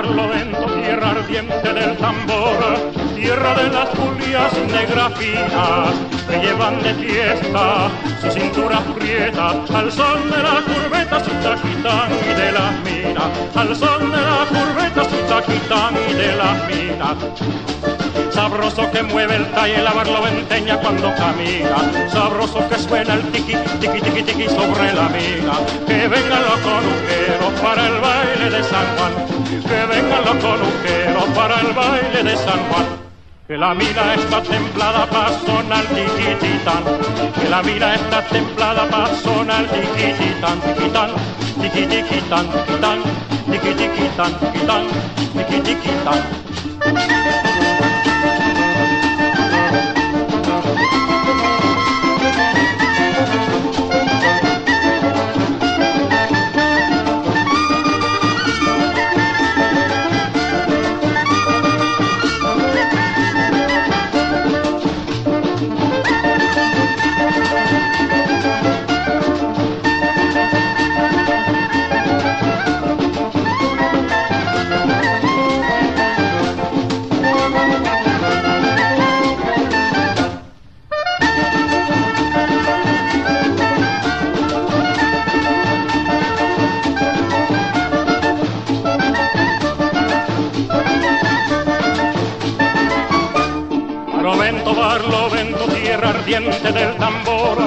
barlovento, tierra ardiente del tambor, tierra de las julias negras finas que llevan de fiesta su cintura prieta al son de la curveta su taquitán y de las minas, al son de la curveta su taquitán y de las minas sabroso que mueve el talle la barloventeña cuando camina, sabroso que suena el tiqui, tiqui, tiqui, tiqui sobre la mina, que vengan los conuqueros para el baile de San Juan, que para el baile de San Juan. Que la mina está templada para sonar tiquititán, que la mina está templada para sonar tiquititán, tiquitán, tiquitiquitán, tiquitán, tiquitiquitán, tiquitán, tiquitiquitán. Barlo, vento, tierra ardiente del tambor,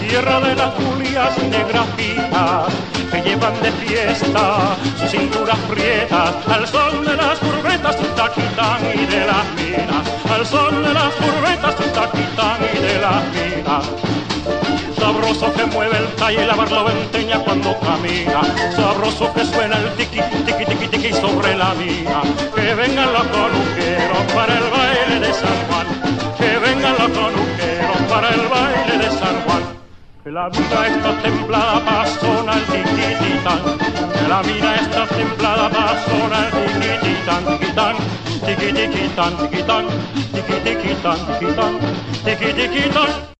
tierra de las julias negras finas que llevan de fiesta sus cinturas prietas al son de las curvetas, su taquitán y de las minas, al son de las curvetas, su taquitán y de las minas sabroso que mueve el talle la barloventeña cuando camina, sabroso que suena el tiqui, tiqui, la mina está templada para sonar tiquititán, la mina está templada para sonar tiquititán, tiquitán, tiquitiquitán, tiquitán, tiquitiquitán, tiquitán, tiquitiquitán.